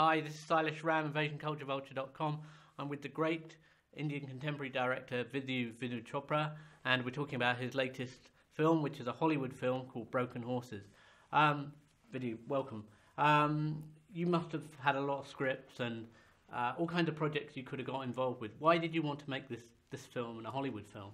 Hi, this is Sailesh Ram, AsianCultureVulture.com. I'm with the great Indian contemporary director Vidhu Vinod Chopra, and we're talking about his latest film, which is a Hollywood film called Broken Horses. Um, Vidhu, welcome. Um, you must have had a lot of scripts and uh, all kinds of projects you could have got involved with. Why did you want to make this, this film and a Hollywood film?